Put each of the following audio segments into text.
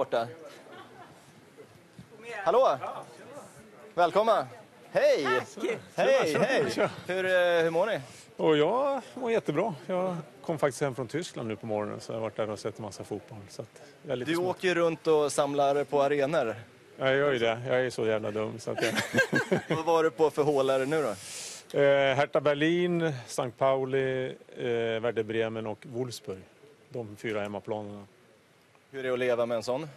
borta. Hallå! Välkomna! Hej! Hej, hej! Hur, eh, hur mår ni? Och jag mår jättebra. Jag kom faktiskt hem från Tyskland nu på morgonen så jag har varit där och sett en massa fotboll. Så jag är lite Du smått- åker runt och samlar på arenor. Jag gör ju det. Jag är så jävla dum. Så att jag... Vad var du på för hålare nu då? eh, Hertha Berlin, St. Pauli, eh, Werder Bremen och Wolfsburg. De fyra hemmaplanerna. Hur är det att leva med en sån?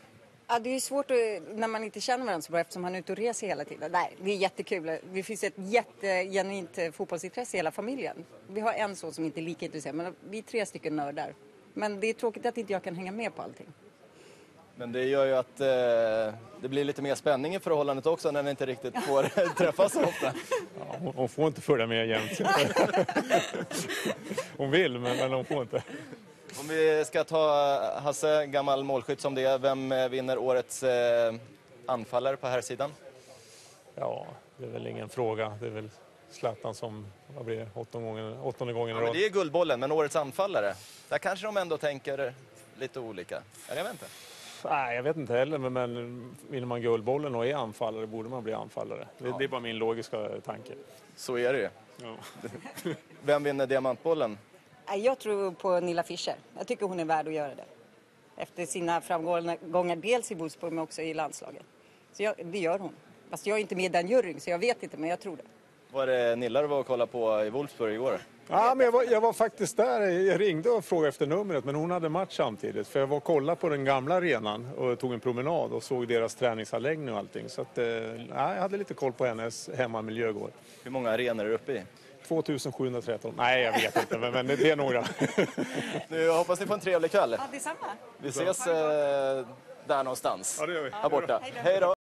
Ja, det är svårt att, när man inte känner varandra så bra eftersom han är ute och reser hela tiden. Nej, det är jättekul. Det finns ett jättegenuint eh, fotbollsintresse i hela familden. Vi har en son som inte är lika intresserad, men vi är tre stycken nördar. Men det är tråkigt att inte jag kan hänga med på allting. Men det gör ju att eh, det blir lite mer spänning i förhållandet också när ni inte riktigt får träffas så ofta. Ja, hon, hon får inte följa med jämt. hon vill, men, men hon får inte. Om vi ska ta Hasse, gammal målskytt som det är, vem eh, vinner årets eh, anfallare på här sidan? Ja, det är väl ingen fråga. Det är väl Zlatan som, vad blir åttonde gången, åttonde gången Ja, det är Guldbollen, men årets anfallare, där kanske de ändå tänker lite olika. Eller jag vet inte. Nej, jag vet inte heller, men, men vinner man Guldbollen och är anfallare borde man bli anfallare. Det, det är bara min logiska tanke. Så är det ju. Ja. Vem vinner Diamantbollen? Jag tror på Nilla Fischer. Jag tycker hon är värd att göra det. Efter sina framgångar dels i Wolfsburg men också i landslaget. Så jag, det gör hon. Fast jag är inte med i den juryn så jag vet inte men jag tror det. Var det Nilla du var och kollade på i Wolfsburg igår? Ja, men jag, var, jag var faktiskt där. Jag ringde och frågade efter numret, men hon hade match samtidigt. För jag var och kollade på den gamla arenan och tog en promenad och såg deras träningsanläggning och allting. Så att, eh, ja, jag hade lite koll på hennes hemmamiljö igår. Hur många arenor är du uppe i? 2713. Nej, jag vet inte, men, men det, är några. Nu hoppas ni får en trevlig kväll. Ja, detsamma. Vi ses eh, där någonstans. Ja, det gör vi. Här borta. Hej då!